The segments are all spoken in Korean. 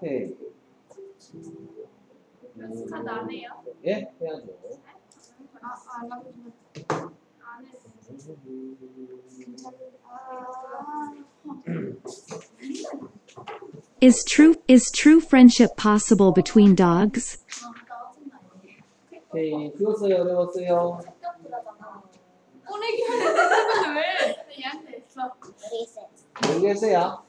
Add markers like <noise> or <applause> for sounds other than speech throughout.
오케이. 카드 안 해요? 예, 해야죠. 아, 안 하고 싶어. 안 해도 Is true is true friendship possible between dogs? 오케이. 쉬웠어요, 어려웠어요? 꺼내기 하는 왜? 얘한테 했어. 모르겠어요.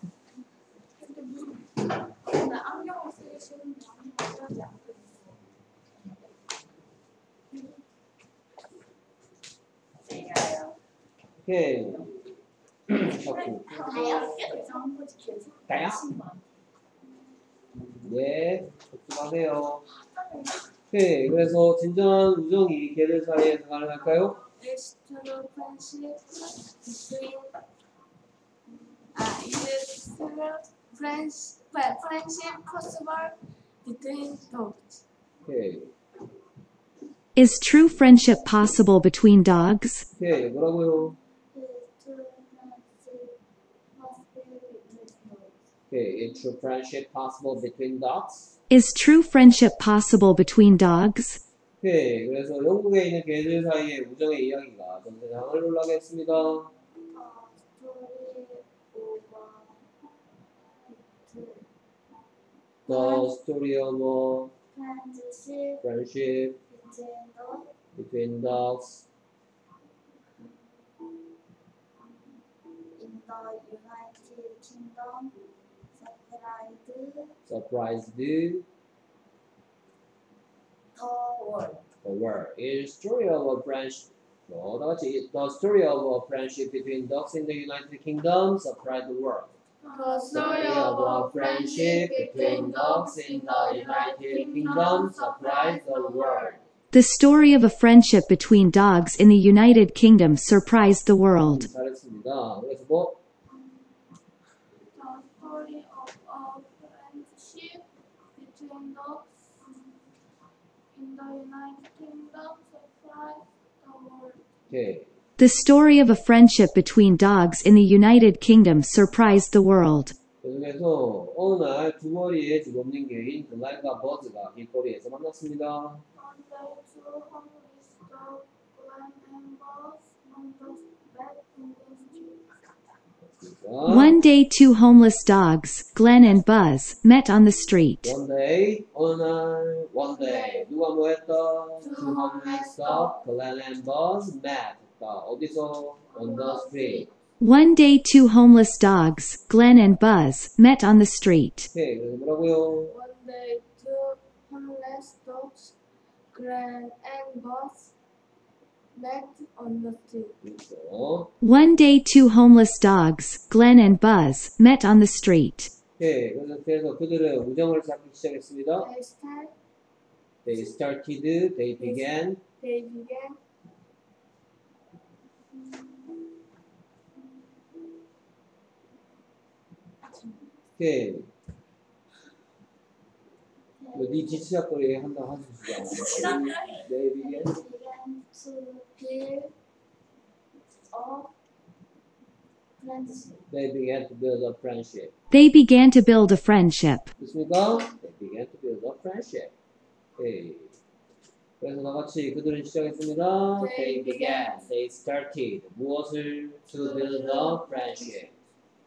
오케이. 네, 복습하세요. 오케이. 그래서 진정한 우정이 걔들 사이에서 가능할까요? Is true friendship between ah is true friends friendship possible between dogs? 오케이. Is true friendship possible between dogs? 오케이. 뭐라고요? Is true friendship possible between dogs? Okay, is true friendship possible between dogs? Is true friendship possible between dogs? 오케이, 그래서 영국에 있는 개들 사이의 우정의 이야기가 전 세상을 놀라게 했습니다. the of war, friendship between dogs. In the United Kingdom, surprised, surprised the world. The story of a branch. No, the story of a friendship between dogs in the United Kingdom surprised the world. The story of a friendship between dogs in the United Kingdom surprised the world. The story of a friendship between dogs in the United Kingdom surprised the world. 잘했습니다. 그래서 뭐 The story of a friendship between dogs in the United Kingdom surprised the world. 오케이. The story of a friendship between dogs in the United Kingdom surprised the world. 계속해서 어느 날 두 머리의 집 없는 개인 글라인과 버즈가 길거리에서 만났습니다. One day two homeless dog Glenn and Buzz on the bed in the street. 그러니까 One day, two homeless dogs, Glenn and Buzz, met on the street. One day 어느 날 one day 누가 뭐 했다? Two homeless dog, Glenn and Buzz met. 자, 어디서? On the street. One day, two homeless dogs, Glenn and Buzz, met on the street. 오케이. 그래서 뭐라고요? One day two homeless dogs Glenn and Buzz met on the street. 그렇죠. One day, two homeless dogs, Glenn and Buzz, met on the street. 오케이. 그래서 그래서 그들은 우정을 쌓기 시작했습니다. They start They started, they began. they began 오케이. 네 지치작거리 한다 하시죠. They began. began to build a friendship. They began to build a friendship. They began to build a friendship. 됐습니까? They began to build a friendship. 오케이. 그래서 다 같이 그들은 시작했습니다. They began. They started. 무엇을? To build a friendship.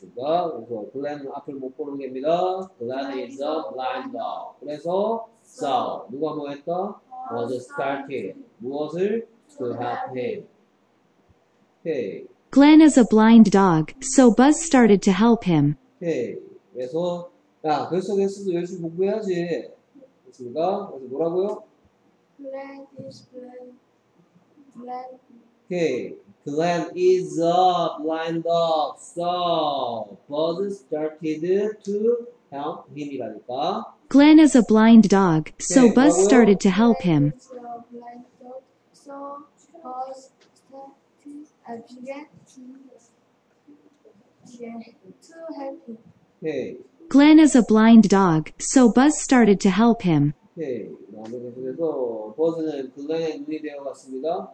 그가 그래서 글렌은 앞을 못 보는 게입니다. Glenn is a blind dog. 그래서 so 누가 뭐 했다? was started. 무엇을? To help him. 오케이. Glenn is a blind dog, so Buzz started to help him. 오케이. 그래서 야, 결석했어도 열심히 공부해야지. 됐습니까? 그래서 뭐라고요? Glenn is blind. Glenn 오 케이. Glenn is a blind dog. So Buzz started to help him이라니까. Glenn is a blind dog, so Okay, Buzz well, started to help him. is a blind dog, so was started and began began to help him. 오케이. Glenn is a blind dog, so Buzz started to help him. 오케이. 다음에 계속해서 버즈는 글렌의 눈이 되어갔습니다.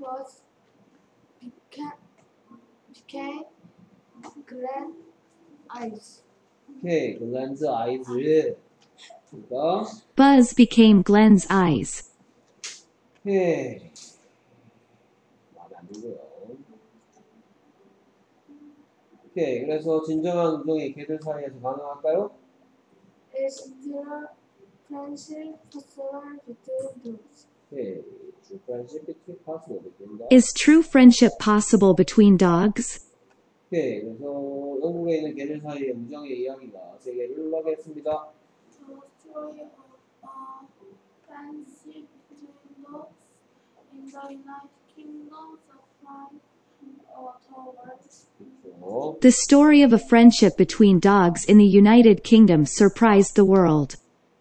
Was became became grand eyes. 그러니까 Buzz became Glenn's eyes. 오케이. 마음에 안 들고요. 오케이. 그래서 진정한 우정이 개들 사이에서 가능할까요? Is there friendship possible between dogs? 오케이. True friendship between possible between the Is true friendship possible between dogs? 오케이. 그래서 영국에 있는 개들 사이의 우정의 이야기가 세계를 울리겠습니다. The story of a friendship between dogs in the United Kingdom surprised uh, the world.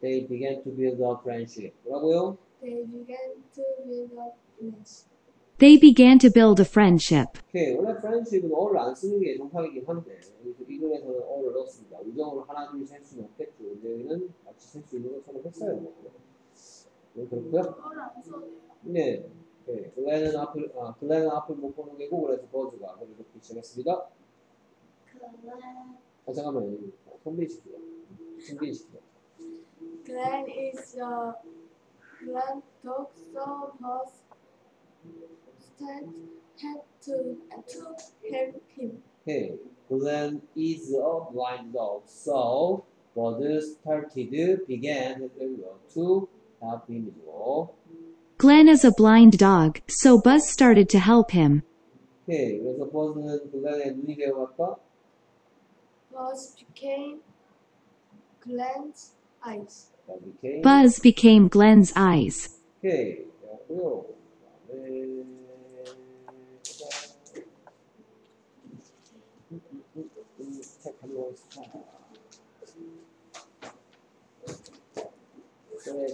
They began to build a friendship. 뭐라고요? They began to build up friends. They began to build a friendship. 오케이. 원래 friendship은 어를 안 쓰는 게 정상이긴 한데 여기서 이 글에서는 어를 넣었습니다. 우정을 하나 둘셀 수는 없겠죠. 근데 여기는 같이 셀수 있는 것처럼 했어요. 뭐. 네, 그렇고요. 네. 네. 글렌은 앞을 아 글렌은 앞을 못 보는 게고 그래서 버즈가 그를 돕기 시작했습니다. 아 잠깐만요. 선비시키요. 승진시키요. Glenn is a grand dog, so Buzz Stan had to to help him. Okay, Glenn is a blind dog, so Bud started began 했고요. to help him이죠. Glenn is a blind dog, so Buzz started to help him. 오케이, 그래서 버즈는 글렌의 눈이 되어갔다. Buzz became Glenn's eyes. That became. Buzz became Glenn's eyes. 오케이, 됐고요. 그다음에 책 가지고 있습니다. 그래서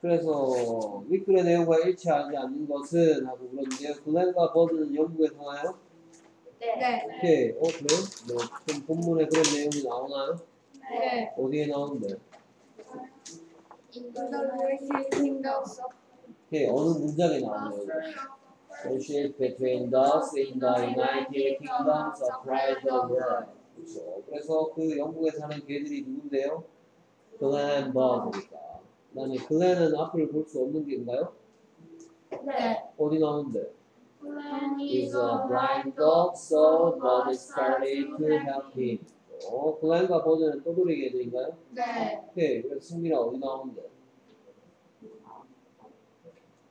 그래서 윗글의 내용과 일치하지 않는 것은 하고 그런데요. 글렌과 버드는 영국에 사나요? 네. 오케이. 어 그래요? 뭐좀 본문에 그런 내용이 나오나요? 네. 어디에 나오는데? 오케이. 어느 문장에 나오나요? Friendship between dogs in the United Kingdom surprised the world. 그렇죠. 그래서 그 영국에 사는 개들이 누군데요? 글렌 버드니까. 그다음에 글렌은 앞을 볼 수 없는 개인가요? 네. 어디 나오는데? Is a blind dog, so Bud started to help him. 어, 글렌과 버드는 떠돌이 개들인가요? 네. 오케이. 그래서 승민아 어디 나오는데?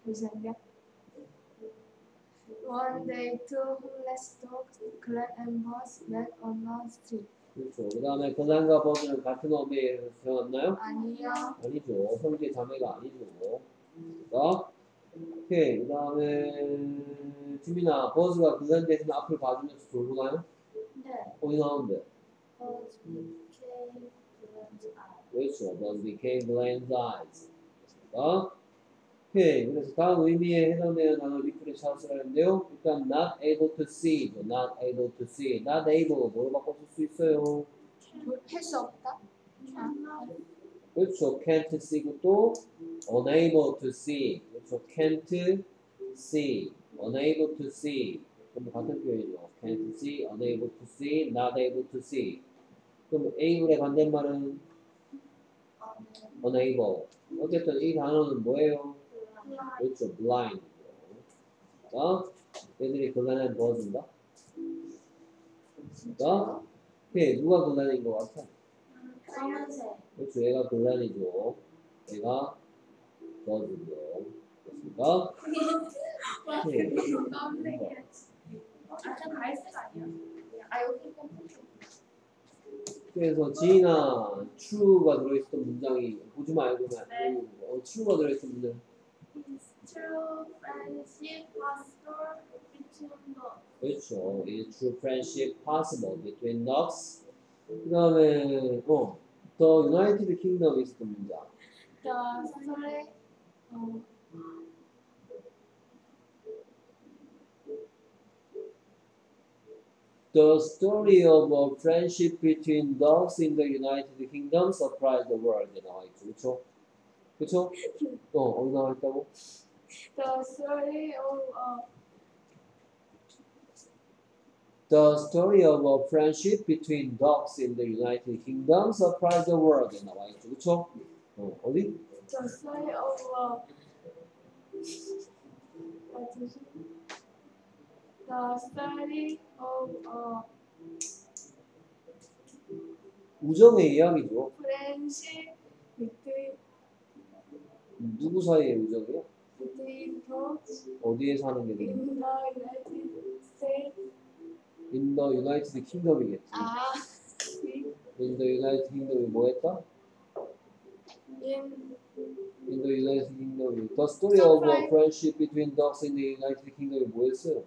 잠시만요. One day, two homeless dogs, Glenn and Buzz, met on the street. 그렇죠. 그 다음에 글렌과 버드는 같은 어미에서 태어났나요? 아니요. 아니죠. 형제 자매가 아니죠. 그러니까 오케이. 그 다음에 지민아 버즈가 글렌 대신 앞을 봐주면서 돌고 가요? 네. 어디 나오는데? Buzz became Glenn's eye. 그렇죠. Buzz became Glenn's eyes. 그러니까 오케이. 그래서 다음 의미에 해당되는 단어 샷을 하는데요. 일단 not able to see. not able to see. not able 뭐로 바꿔 쓸 수 있어요? 할수 없다. 아, 그렇죠. can't see고 또 unable to see. 그렇죠. can't see. unable to see. 그럼 같은 표현이죠. can't see, unable to see, not able to see. 그럼 able의 반대말은 unable. 어쨌든 이 단어는 뭐예요? 그렇죠. blind. 자, 얘들이 글렌을 뭐준다? 자, 오케이. 누가 글렌인 것 같아? 그렇죠. 얘가 글렌이죠. 얘가 does고요. 됐습니까? 네. 아. 그래서 지나 true가 들어있었던 문장이 보지 말고 그냥 네. 어, true가 들어있던 문장 그렇죠. Is true friendship possible between dogs? 그 다음에 어, The United Kingdom에 있었던 문장 the The story of a friendship between dogs in the United Kingdom surprised the world 나와 있죠. 그렇죠? 그렇죠? 어, 어디 나와 있다고? the story of a The story of a friendship between dogs in the United Kingdom surprised the world 나와 있죠. 그렇죠? 어, 어디? The story of a 뭐지? the story of a 우정의 이야기죠. friendship between 누구 사이의 우정이요? between dogs 어디에 사는 게 되는 in the United States. In the United Kingdom이겠지. 아, In the United Kingdom이 뭐 했다? in In the United Kingdom이 The story of a friendship between dogs in the United Kingdom이 뭐였어요?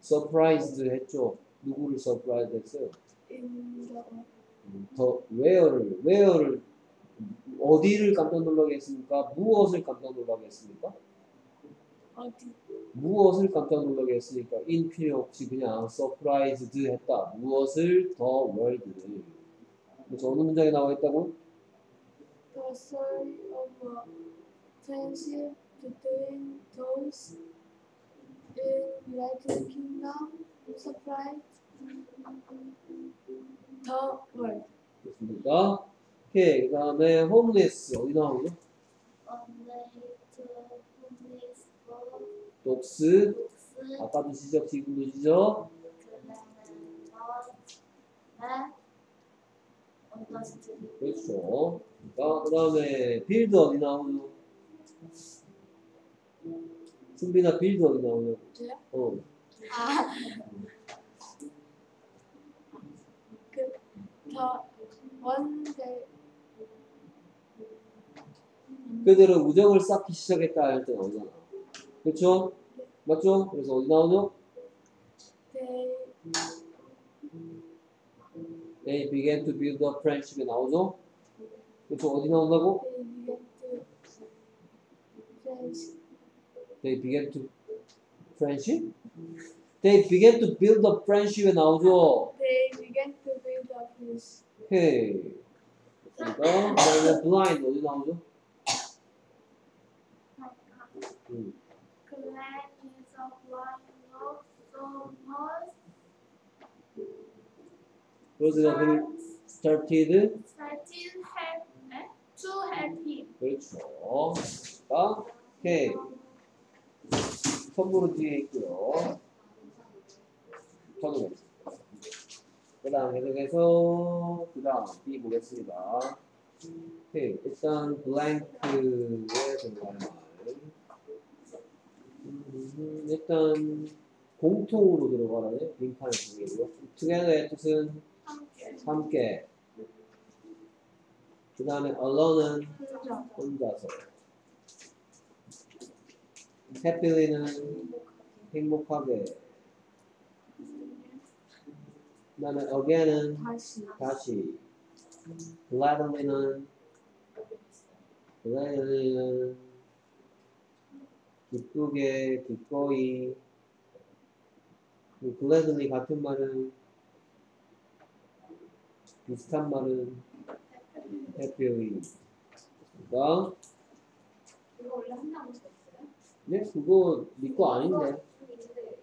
Surprised 했죠. 누구를 surprise 했어요? 음, 더 where를 where를 어디를 깜짝 놀라게 했습니까? 무엇을 깜짝 놀라게 했습니까? 어디 무엇을 깜짝 놀라게 했으니까 in 필요 없이 그냥 surprised 했다. 무엇을 더 world를. 그래서 어느 문장에 나와 있다고? The story of a friendship between those in United Kingdom surprised the world. 됐습니까? 오케이. 그 다음에 homeless 어디 나오죠? dogs 아까도 지적 지금도 지적 그렇죠. 그 다음에 build 어디 나오죠? 승빈아 build 어디 저요? 어. 아, 그, the, one day, 그들은 우정을 쌓기 시작했다 할 때 나오잖아. 그렇죠? 맞죠? 그래서 어디 나오죠? they, They began to build a friendship에 나오죠? 그렇죠? 어디 나온다고? they began to friendship. They began to friendship? They began to build a friendship에 나오죠? They began to build a friendship. 오케이. 그러니까 그다음에 blind 어디 나오죠? 음. Glenn is a blind dog, so must 그래서 그 started started help, eh? to help him. 그렇죠. 자, 오케이. 선물은 뒤에 있고요. 저는 그 다음 계속해서 그 다음 B 보겠습니다. 오케이. 일단 블랭크에 들어갈 말. 음, 일단 공통으로 들어가라네. 빈칸을 두 개고요. together의 뜻은 함께. 함께. 그 다음에 alone은 혼자. 혼자서. happy는 행복하게. 그 다음에 again은 다시. 다시. gladly는 gladly는 기쁘게, 기꺼이. 그리고 gladly 같은 말은 비슷한 말은 happily. 그러니까 이거 원래 한다고 했어요? 네, 그거 니거 아닌데.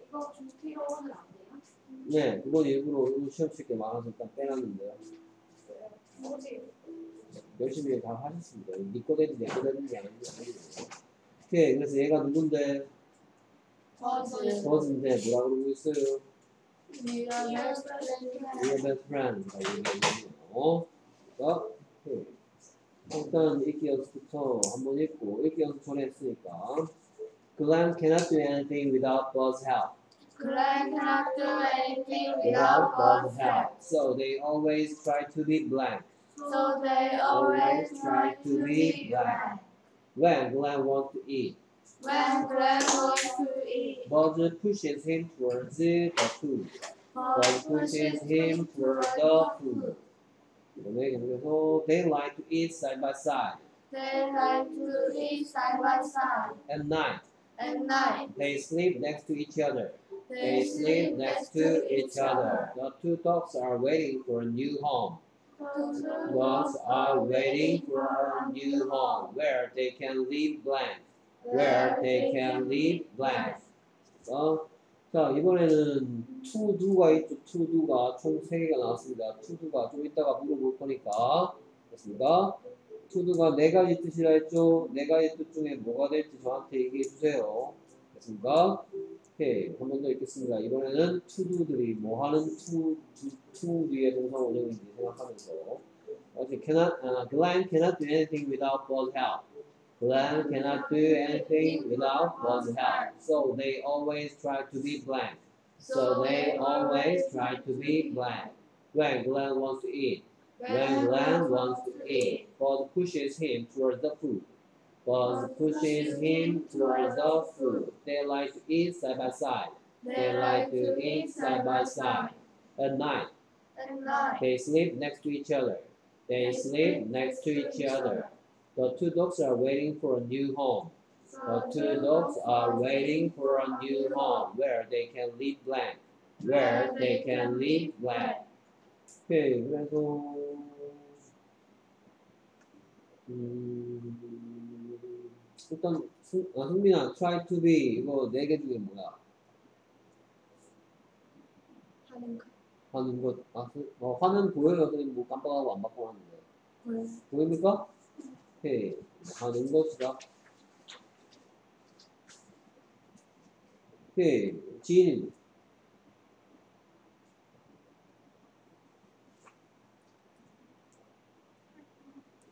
이거 중티로는 안 돼요? 네, 그건 일부러 시험 칠게 많아서 일단 빼놨는데요. 뭐지? 열심히 다 하셨습니다. 니거 되지 내거 되는지 아닌지 아니죠. 오케이, 그래서 얘가 누군데? 저지. 버즈인데 뭐라 그러고 있어요? 네가 best friend. Your best friend. 라고 얘기하거든요. 자, 오케이. 일단 읽기 연습부터 한번 읽고 읽기 연습 전에 했으니까 Glenn cannot do anything without Buzz help. Glenn cannot do anything Without without Buzz God's help. help. So they always try to be blank. So they always try to be blank. When Glenn wants to eat, When Glenn wants to eat, Buzz pushes him towards the food. Buzz Buzz pushes him towards the food. 그다음에 계속해서 they like to eat side by side. They like to eat side by side. At night, At night, they sleep next to each other. they They sleep next to each other. The two dogs are waiting for a new home. The two Dogs are waiting for a new home where they can live blank. Where they can live blank. 어? 자, 이번에는 do가 있죠. do가 총 3개가 나왔습니다. do가 좀 이따가 물어볼 거니까. to do가 네 가지 뜻이라 했죠. 네 가지 뜻 중에 뭐가 될지 저한테 얘기해 주세요. 됐습니까? 오케이. 한 번 더 읽겠습니다. 이번에는 do들이 뭐 하는 to, to, to 뒤에 동사 원형인지 생각하면서. Okay, cannot, uh, Glenn cannot do anything without Buzz help. Glenn cannot do anything without Buzz help. So they always try to be blank. So they always try to be blank. When Glenn wants to eat. When Glenn wants to eat. Buzz pushes him towards the food. Buzz pushes him towards the food. They like to eat side by side. They like to eat side by side. At night, they sleep next to each other. They sleep next to each other. The two dogs are waiting for a new home. The two dogs are waiting for a new home where they can live blank. Where they can live blank. 오케이, 그래서 음, 일단 승, 아, 승민아, try to be 이거 네 개 중에 뭐야? 하는 거. 하는 것, 아, 그- 어, 화는 보여요. 선생님 뭐 깜빡하고 안 받고 하는데. 보여요. 보입니까? 오케이. 하는 것이다. 오케이. 지인.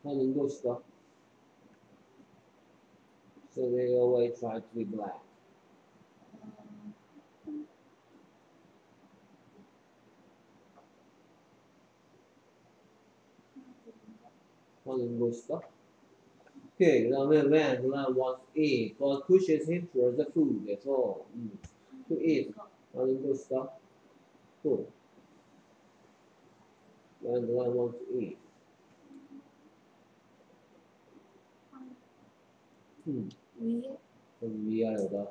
하는 것이다. So they always try to be black. 하는 것이다. 오케이. 그 다음에 when Glenn wants to eat, but pushes him towards the food. 그래서 음, to eat 하는 것이다. 또 when Glenn wants to eat. 음, 위에 여기 위아래다.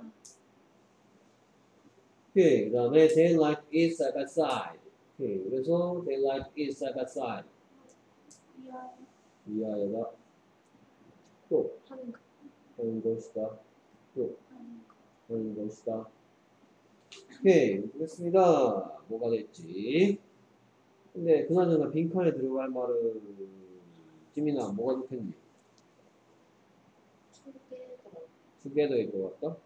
오케이. 그 다음에 they like to eat side by side. 오케이. 그래서 they like to eat side by side. 위에 위아래다. 또. 하는 것이다. 또. 하는 것이다. 오케이, 보겠습니다. 뭐가 될지. 근데 그나저나 빈칸에 들어갈 말은 지민아 뭐가 좋겠니? 초대도. together일 것 같다.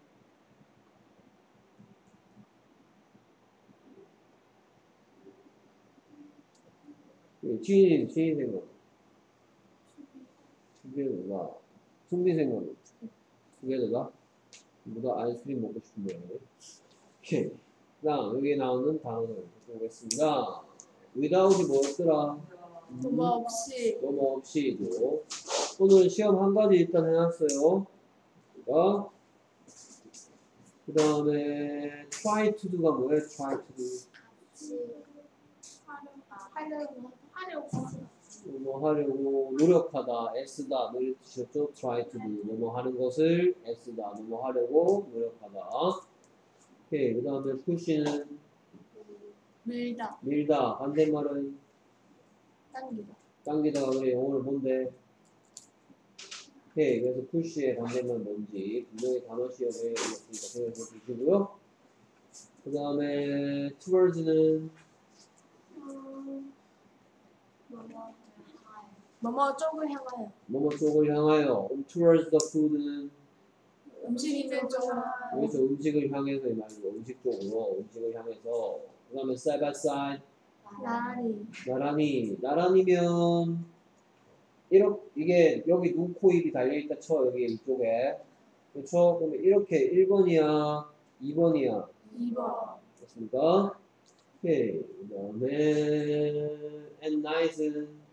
예, 지인 지인 생각. together가 승리 생각은 together가 누가 아이스크림 먹고 싶은데. 오케이. 그 다음 여기 나오는 단어를 보겠습니다. without이 뭐였더라? 도마 없이 뭐뭐 없이도 오늘 시험 한 가지 일단 해놨어요. 어? 그 다음에 try to do가 뭐예요? try to do 하려고 하려고 뭐 하려고 노력하다, 애쓰다 뭐 이런 뜻이었죠? try to do 뭐뭐 하는 것을 애쓰다, 뭐뭐 하려고 노력하다. 오케이. 그 다음에 push는? 밀다. 밀다. 반대말은? 당기다. 당기다가 그래. 영어를 뭔데? 오케이. 그래서 push의 반대말 뭔지 분명히 단어 시험에 있으니까 생각해 주시고요. 그 다음에 towards는 음, 뭐뭐 쪽을 향하여. 뭐뭐 쪽을 향하여. towards the food는? 음식 있는 쪽을 여기서 음식을 향해서 이 말고 음식 쪽으로 음식을 향해서. 그 다음에 side by side 나란히. 나란히. 나란히면 이렇게 이게 여기 눈, 코, 입이 달려 있다 쳐 여기 이쪽에. 그렇죠? 그러면 이렇게 1번이야, 2번이야. 2번. 됐습니까? 오케이. 그 다음에 at night은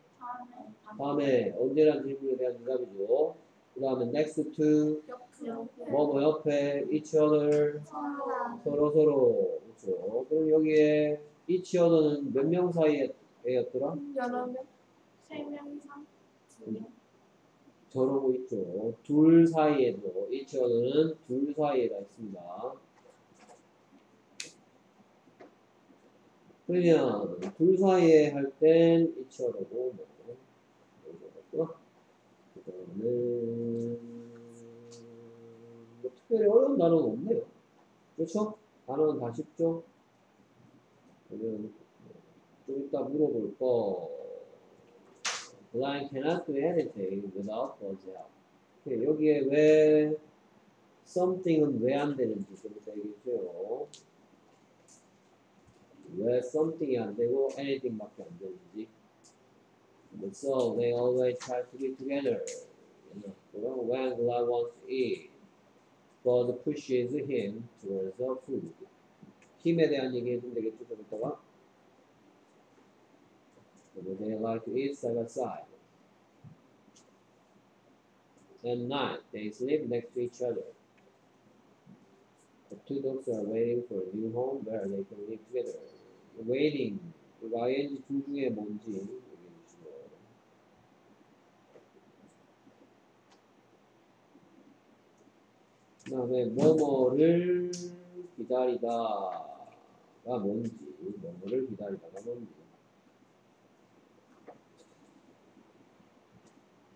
다음에 밤에 언제라는 질문에 대한 대답이죠. 그 다음에 next to 뭐뭐 옆에 each other 서로 서로 서로 그렇죠. 그럼 여기에 each other는 몇 명 사이에 애였더라? 여러 명, 세명 이상, 두 명. 저러고 있죠. 둘 사이에도 each other는 둘 사이에다 있습니다. 그러면 둘 사이에 할 땐 each other고 뭐 이거겠죠? 그다음에 뭐 특별히 어려운 단어는 없네요. 그렇죠? 단어는 다 쉽죠? 그러면 좀 이따 물어볼 거. Blind cannot do anything without God's help. 여기에 왜 something은 왜 안 되는지 좀 이따 얘기해줘요. 왜 something이 안 되고 anything밖에 안 되는지. But so they always try to be together. You know, when God wants to eat, God pushes him towards the food. 힘에 대한 얘기 해주면 되겠죠, 좀 이따가. So they like to eat side by side. At night, they sleep next to each other. The two dogs are waiting for a new home where they can live together. Waiting, 이거 ing 둘 중에 뭔지 그 다음에 뭐뭐를 기다리다가 뭔지, 뭐뭐를 기다리다가 뭔지.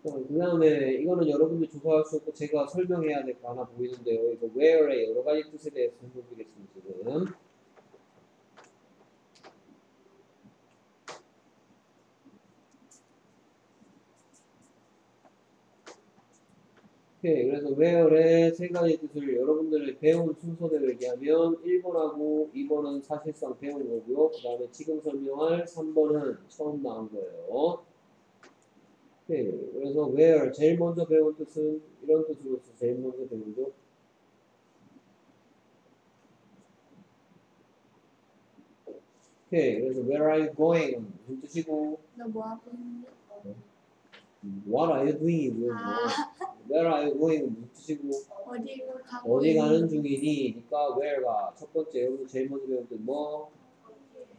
그 다음에 이거는 여러분들 조사할 수 없고 제가 설명해야 될 거 하나 보이는데요. 이거 where의 여러 가지 뜻에 대해서 설명드리겠습니다. 지금. 오케이. 그래서 where의 세 가지 뜻을 여러분들이 배운 순서대로 얘기하면 1번하고 2번은 사실상 배운 거고요. 그 다음에 지금 설명할 3번은 처음 나온 거예요. 오케이. 그래서 where 제일 먼저 배운 뜻은 이런 뜻으로서 제일 먼저 배우죠. 오케이. 그래서 where are you going? 무슨 뜻이고 너 뭐 하고 있는데? What are you doing? 뭐, 아. where are you going? 무슨 뜻이고 어디로 가고 어디 가는. 중이니? 그러니까 where가 첫 번째 여러분 제일 먼저 배운 뜻뭐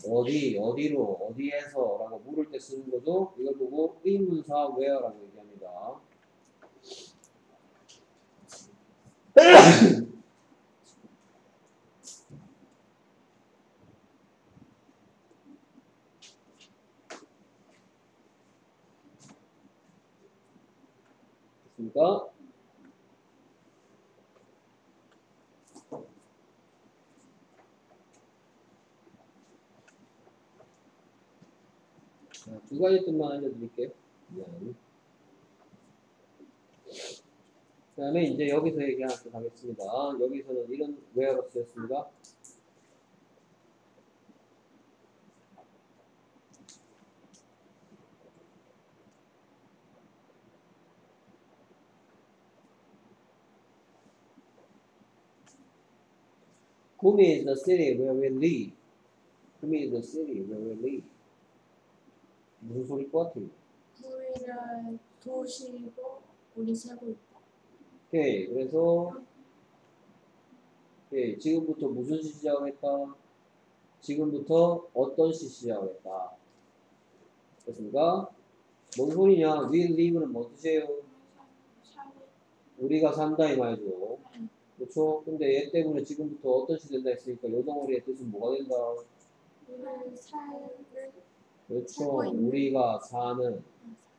어디 어디로 어디에서 라고 물을 때 쓰는 거죠. 이걸 보고 의문사 where라고 얘기합니다. <coughs> <coughs> <coughs> 자, 두 가지 뜻만 알려드릴게요. 미안. 그 다음에 이제 여기서 얘기하도록 하겠습니다. 여기서는 이런 where로 쓰였습니다. Kumi is the city where we live. Kumi is the city where we live. 무슨 소리일 것 같아요? 우리는 도시고 우리 살고 있다. 오케이. 그래서 오케이. 지금부터 무슨 시 시작하겠다? 지금부터 어떤 시 시작하겠다. 됐습니까? 뭔 소리냐? We live는 뭔 뜻이에요? 우리가 산다 이 말이죠. 그렇죠? 근데 얘 때문에 지금부터 어떤 시 된다 했으니까 요 덩어리의 뜻은 뭐가 된다? 그렇죠. 우리가 사는,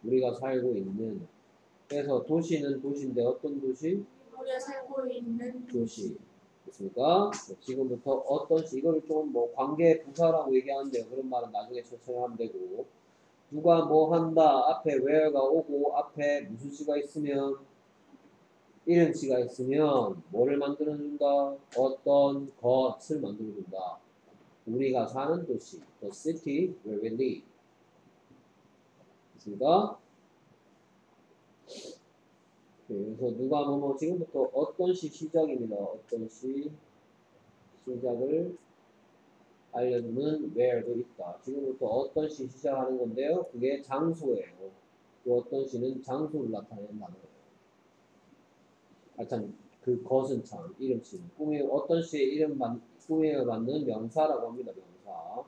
우리가 살고 있는. 그래서 도시는 도시인데 어떤 도시? 우리가 살고 있는 도시. 됐습니까? 네, 지금부터 어떤 시, 이거를 좀 뭐 관계 부사라고 얘기하는데요. 그런 말은 나중에 천천히 하면 되고. 누가 뭐 한다, 앞에 where가 오고, 앞에 무슨 시가 있으면, 이런 시가 있으면, 뭐를 만들어준다? 어떤 것을 만들어준다. 우리가 사는 도시, the city where we live. 됐습니까? 그래서 누가 뭐뭐 지금부터 어떤 시 시작입니다. 어떤 시 시작을 알려주는 where도 있다. 지금부터 어떤 시 시작하는 건데요. 그게 장소예요. 그 어떤 시는 장소를 나타내는 단어예요. 아, 참, 그 것은 참, 이름씨는. 꾸미, 어떤 시의 이름, 만, 꾸미어 받는 명사라고 합니다. 명사.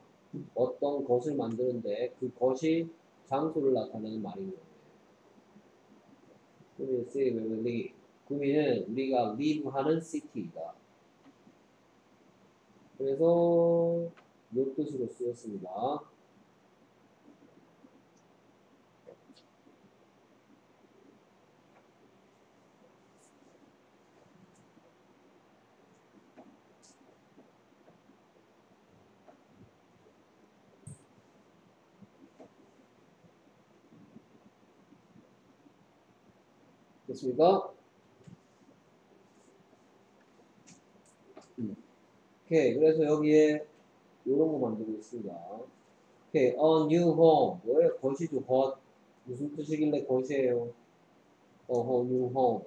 어떤 것을 만드는데 그 것이 장소를 나타내는 말인 거예요. 꾸미, city, 리 꾸미는 우리가 live 하는 city이다. 그래서 요 뜻으로 쓰였습니다. 됐습니까? 음. 오케이. 그래서 여기에 이런 거 만들고 있습니다. 오케이. A new home. 뭐예요? 것이죠, 것. 무슨 뜻이길래 것이에요? A new home.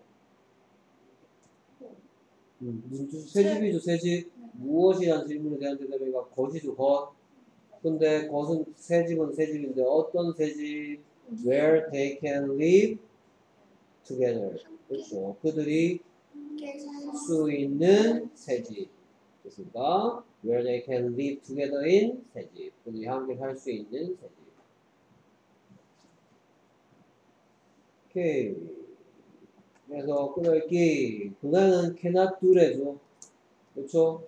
음, 무슨 뜻? 새 집이죠, 새 집. 무엇이란 질문에 대한 대답이가 것이죠, 것. 근데 것은 새 집은 새 집인데 어떤 새 집? Where they can live together. 그렇죠. 그들이 수 있는 새 집. 됐습니까? Where they can live together in 새 집. 그들이 함께 살 수 있는 새 집. 오케이. 그래서 끊을기. 그날은 cannot do래죠. 그렇죠?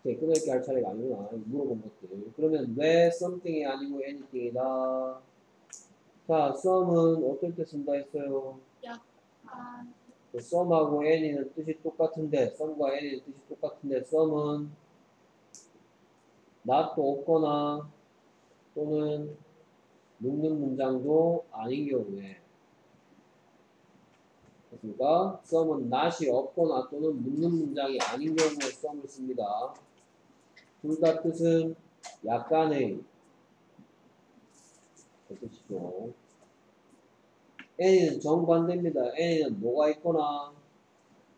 오케이. 끊을기 할 차례가 아니구나. 물어본 것들. 그러면 왜 something이 아니고 anything이다? 자, some은 어떨 때 쓴다 했어요? 아, 그 썸하고 any는 뜻이 똑같은데 썸과 any는 뜻이 똑같은데 썸은 not도 없거나 또는 묶는 문장도 아닌 경우에 됐습니까? 썸은 not이 없거나 또는 묶는 문장이 아닌 경우에 썸을 씁니다. 둘 다 뜻은 약간의 그 뜻이죠. N은 정반대입니다. N은 뭐가 있거나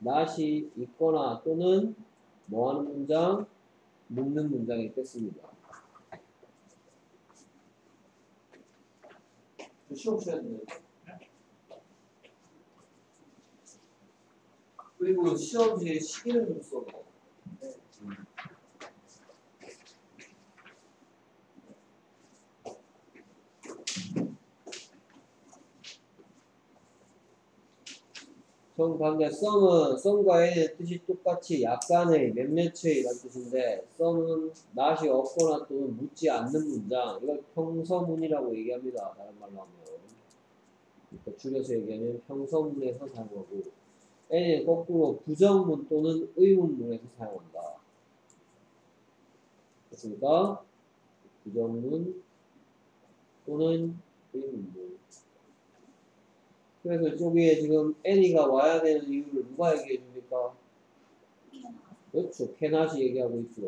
not이 있거나 또는 뭐 하는 문장? 묶는 문장이 됐습니다. 시험 시간인데. 그리고 시험지에 시기를 좀 써. 정반대 썸은 썸과 N의 뜻이 똑같이 약간의 몇몇의 이란 뜻인데 썸은 낫이 없거나 또는 묻지 않는 문장 이걸 평서문이라고 얘기합니다. 다른 말로 하면 그러니까 줄여서 얘기하면 평서문에서 사용하고 N은 거꾸로 부정문 또는 의문문에서 사용한다. 됐습니까? 부정문 또는 의문문 그래서 이쪽에 지금 N이가 와야 되는 이유를 누가 얘기해 줍니까? 그렇죠. cannot이 얘기하고 있죠.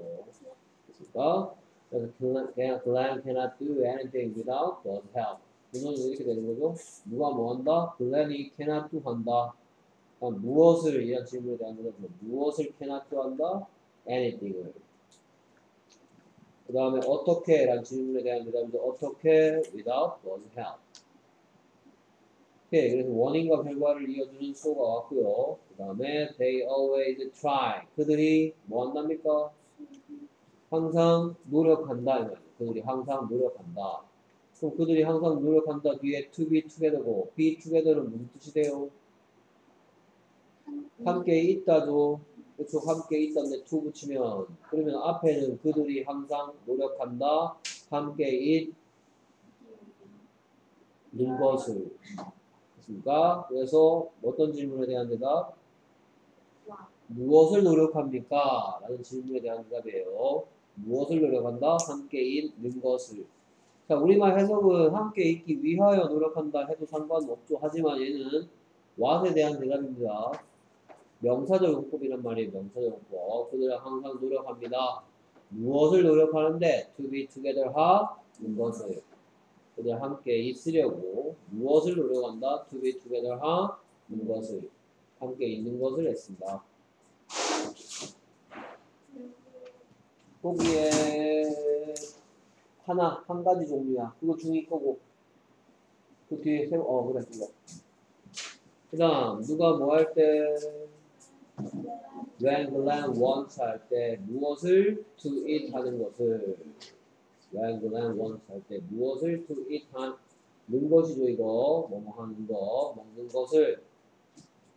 됐습니까? 그래서 Glenn cannot do anything without God's help. 이거는 이렇게 되는 거죠. 누가 뭐 한다? Glenn이 cannot do 한다. 그럼 무엇을 이런 질문에 대한 대답은 무엇을 cannot do 한다? anything을. 그 다음에 어떻게? 라는 질문에 대한 대답은 어떻게? without God's help. 오케이, 그래서 원인과 결과를 이어주는 수가 왔고요. 그 다음에 they always try. 그들이 뭐 한답니까? 항상 노력한다. 그들이 항상 노력한다. 그럼 그들이 항상 노력한다 뒤에 to be together고 be together는 무슨 뜻이 돼요? 함께 있다죠. 그렇죠. 함께 있다인데 to 붙이면 그러면 앞에는 그들이 항상 노력한다. 함께 있는 것을 됐습니까? 그래서 어떤 질문에 대한 대답? 무엇을 노력합니까? 라는 질문에 대한 대답이에요. 무엇을 노력한다? 함께 있는 것을. 자, 우리말 해석은 함께 있기 위하여 노력한다 해도 상관없죠. 하지만 얘는 what에 대한 대답입니다. 명사적 용법이란 말이에요. 명사적 용법. 그들은 항상 노력합니다. 무엇을 노력하는데? to be together 하는 것을. 그들 함께 있으려고 무엇을 노력한다? to be together 하는 것을. 함께 있는 것을 했습니다. 거기에 하나 한 가지 종류야. 그거 중2 거고 그 뒤에 세워 어 그래 그거. 그다음 누가 뭐 할 때 when Glenn wants 할 때 무엇을 to eat 하는 것을 when Glenn wants 할때 무엇을 to eat 하는 것이죠 이거 뭐뭐 하는 거 먹는 것을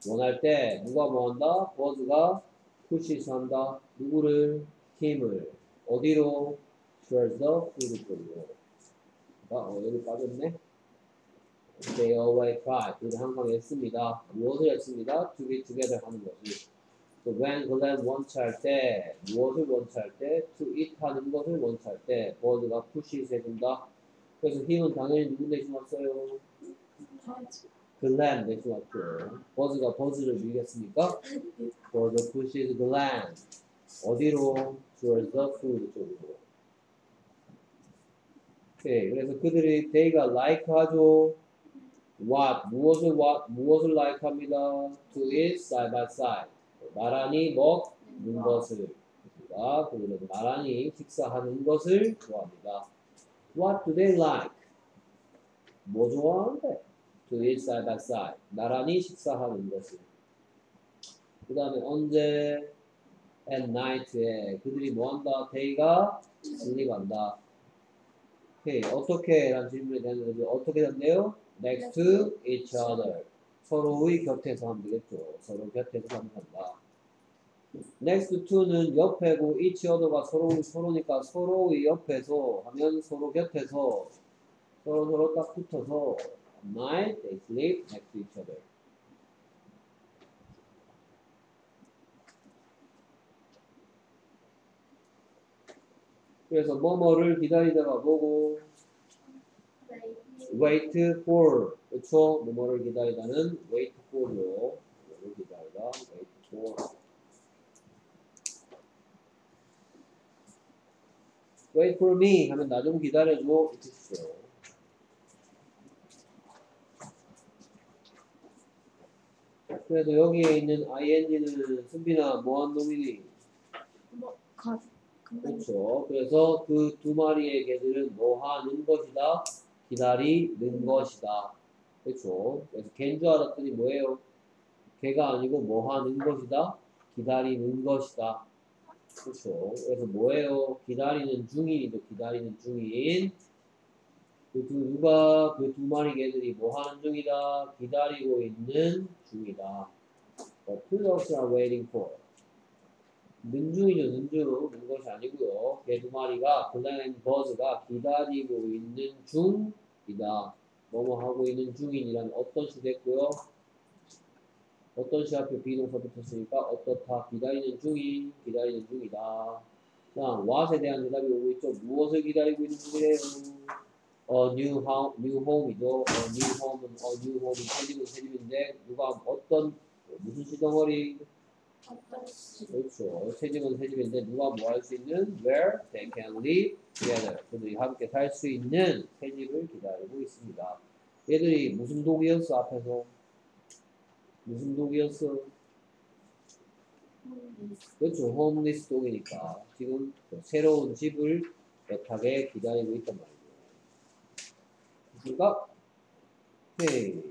원할 때 누가 뭐 한다? 버즈가 푸시스 한다. 누구를? 힘을 어디로? towards the food 쪽으로. 아, 어, 여기 빠졌네. They always try. 그들 항상 했습니다. 무엇을 했습니다? To be together 하는 것을. 또 when Glenn wants 할 때 무엇을 wants 할 때 to eat 하는 것을 wants 할 때 버즈가 pushes 해준다. 그래서 him은 당연히 누구 대신 왔어요? 글랜 대신 왔죠. 버즈가 버즈를 밀겠습니까? 버즈 pushes 글랜 어디로? towards the food 쪽으로. 오케이. 그래서 그들이 they가 like 하죠. what 무엇을 what 무엇을 like 합니다. to eat side by side. 나란히 먹는 것을 아, 그들은 나란히 식사하는 것을 좋아합니다. What do they like? 뭐 좋아하는데? To eat side by side. 나란히 식사하는 것을. 그 다음에 언제? At night에 그들이 뭐 한다? They가 sleep한다. 오케이. 어떻게? 라는 질문에 대한 거죠. 어떻게 된대요? Next to each other. 서로의 곁에서 하면 되겠죠. 서로 곁에서 하면 한다. Next to는 옆에고 each other가 서로 서로니까 서로의 옆에서 하면 서로 곁에서 서로 서로 딱 붙어서 night they sleep next to each other. 그래서 뭐뭐를 기다리다가 보고 wait for 그렇죠? 뭐뭐를 기다리다는 wait for요. 뭐를 기다리다 wait for. Wait for me 하면 나 좀 기다려줘 이렇게 쓰죠. 그래서 여기에 있는 ing는 승빈아 뭐한 놈이니? 뭐, 가, 그렇죠. 그래서 그 두 마리의 개들은 뭐 하는 것이다? 기다리는 것이다. 그렇죠. 그래서 개인 줄 알았더니 뭐예요? 개가 아니고 뭐 하는 것이다? 기다리는 것이다. 그렇죠. 그래서 뭐예요? 기다리는 중인이도 기다리는 중인. 그 두, 누가 그 두 마리 개들이 뭐 하는 중이다? 기다리고 있는 중이다. Two dogs are waiting for. 는중이죠, 는중. 는 것이 아니고요. 개 두 마리가 글렌 버즈가 기다리고 있는 중이다. 뭐뭐 하고 있는 중인이란 어떤 시 됐고요? 어떤 시 앞에 비동사 붙었으니까 어떻다 기다리는 중인 기다리는 중이다. 자, what에 대한 대답이 오고 있죠. 무엇을 기다리고 있는 중이래요? 어, new home, new home이죠. 어, new home은 어, new home이 새 집은 새 집인데 누가 어떤 무슨 시덩어리? 그렇죠. 새 집은 새 집인데 누가 뭐 할 수 있는 where they can live together. 그들이 함께 살 수 있는 새 집을 기다리고 있습니다. 얘들이 무슨 독이었어 앞에서? 무슨 독이었어? 그렇죠. 홈리스 독이니까 지금 그 새로운 집을 애타게 기다리고 있단 말이죠. 그러니까 오케이.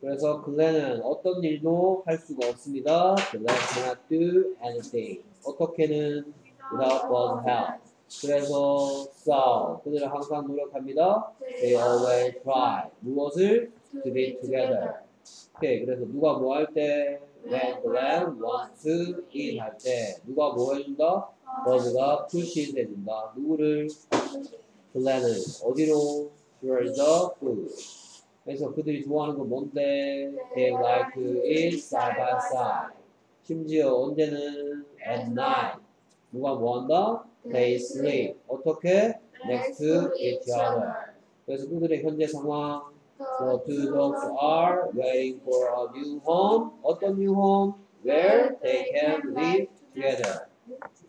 그래서 글렌은 어떤 일도 할 수가 없습니다. Glenn cannot do anything. 어떻게는 without God's help. 그래서 so 그들은 항상 노력합니다. They always try. 무엇을? To be together. 오케이. 그래서 누가 뭐 할 때? When Glenn to eat 할때 누가 뭐 해준다? 버즈가 push it 해준다. 누구를? 글렌을 어디로? Towards the food. 그래서 그들이 좋아하는 건 뭔데? They like to eat side by side. 심지어 언제는 at night. 누가 뭐 한다? They sleep. 어떻게? Next to each other. 그래서 그들의 현재 상황. The two dogs are waiting for a new home. 어떤 new home? Where they can live together.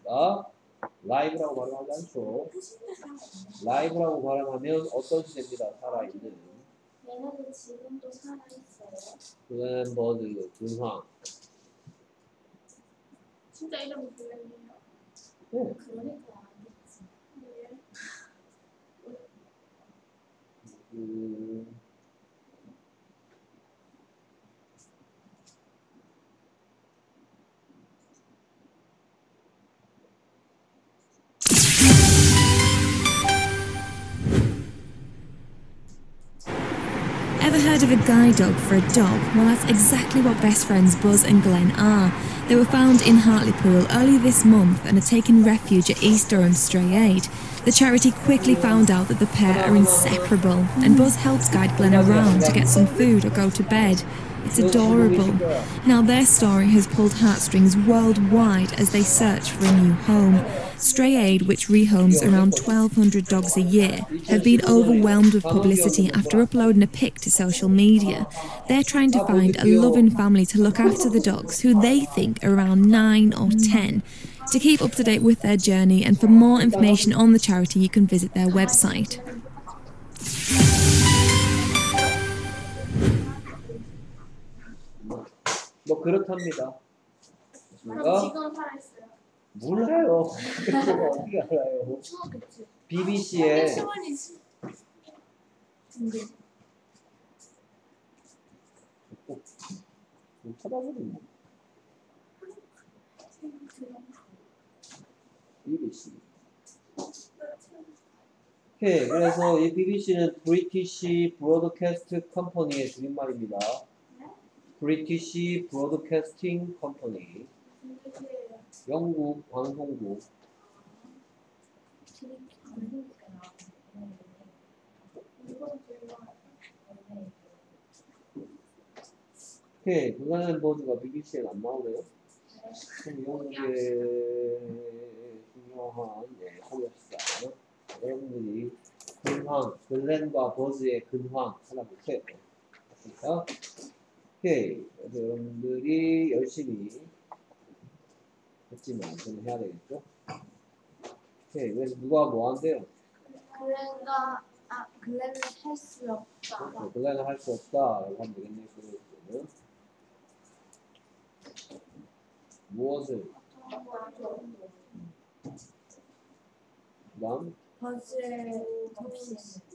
자, 라이브라고 발음하지 않죠. 라이브라고 발음하면 어떤 시대입니다. 살아있는. 얘네들 지금도 살아있어요. 글렌 버드 근황. 진짜 이름이 블랙이에요? 네. 그러니까 알겠지. 네. 그, heard of a guide dog for a dog? Well, that's exactly what best friends Buzz and Glenn are. They were found in Hartlepool early this month and are taken refuge at East Durham Stray Aid. The charity quickly found out that the pair are inseparable, and Buzz helps guide Glenn around to get some food or go to bed. It's adorable. Now, their story has pulled heartstrings worldwide as they search for a new home. Stray Aid, which rehomes around 1,200 dogs a year, have been overwhelmed with publicity after uploading a pic to social media. They're trying to find a loving family to look after the dogs, who they think are around 9 or 10. To keep up to date with their journey and for more information on the charity, you can visit their website. 뭐 그렇답니다. 그럼 그렇습니까? 지금 살아있어요. 몰라요. <laughs> 그거 어떻게 알아요? 추웠겠지. BBC에 시원이지. 근데 꼭 찾아보는 뭐. BBC. 오케이. 그래서 이 BBC는 British Broadcast Company의 줄임말입니다. British Broadcasting Company. 영국 방송국. 오케이. 그간의 버즈가 BBC에 안 나오네요. 영국의 중요한 예, 통역사 여러분들이 근황, 글렌과 버즈의 근황 찾아보세요. 됐습니까? 오케이. 여러분들이 열심히 했지만 좀 해야 되겠죠? 오케이. 그래서 누가 뭐 한대요? 글렌과 아 글렌은 할수 없다. 글렌은 할 수 없다. 라고 하면 되겠네요. 그러면 무엇을 그 다음 버즈의 덥시.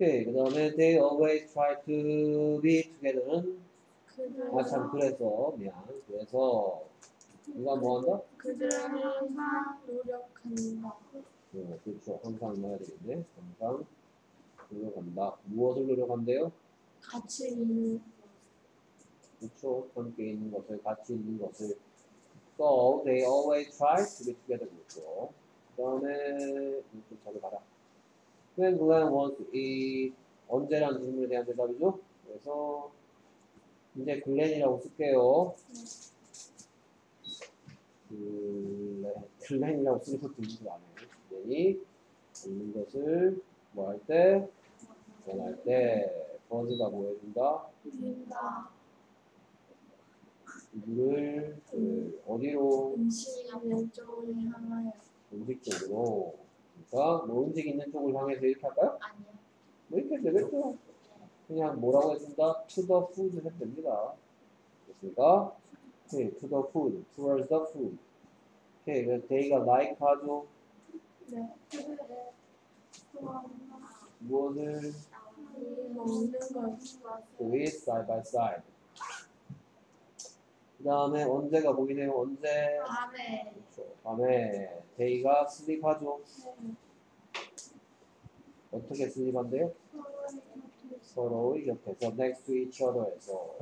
오케이 그 다음에 they always try to be together는 아 참 그래서 미안. 그래서 누가 뭐 한다? 그들은 항상 노력한다. 어, 그렇죠. 항상 넣어야 되겠네. 항상 노력한다. 무엇을 노력한대요? 같이 있는 그렇죠. 함께 있는 것을 같이 있는 것을. So they always try to be together. 그렇죠. 그 다음에 좀 저리 가라 when Glenn wants to eat 언제라는 질문에 대한 대답이죠 그래서 이제 글렌이라고 쓸게요 글렌, 글렌이라고 쓰는 것도 있는 안 해요 글렌이 먹는 것을 뭐 할 때? 원할 때 버즈가 뭐 해준다? 드린다. 이를 그 어디로 음식이 왼쪽을 향하여 음식 쪽으로 그러니까 뭐 음식 있는 쪽을 향해서 이렇게 할까요? 아니야. 뭐 이렇게 되겠죠 그냥 뭐라고 해준다? to the food 해도 됩니다 됐습니까? 오케이, to the food, towards the food 오케이, 그래서 they가 like 하죠 네. 무엇을 이 먹는 것. do it side by side 그 다음에 언제가 보이네요 언제 밤에. 밤에 데이가 슬립하죠. 어떻게 슬립한대요? 서로의 곁에서 next to each other에서.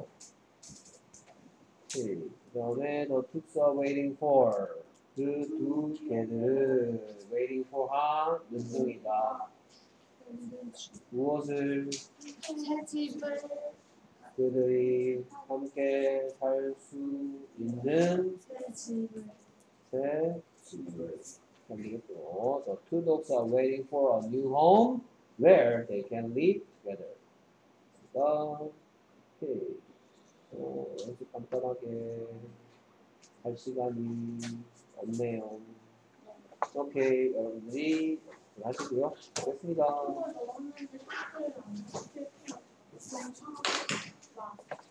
그 다음에 the twos are waiting for. 그 두 개들은 waiting for 하는 중이다. 무엇을 새 집을 그들이 함께 살 수 있는 새 집을 만들겠고, the two dogs are waiting for a new home where they can live together. 그러니까, 오케이. 어, 연습 간단하게 할 시간이 없네요. 오케이, 여러분들이 하시고요. 됐습니다. responsible.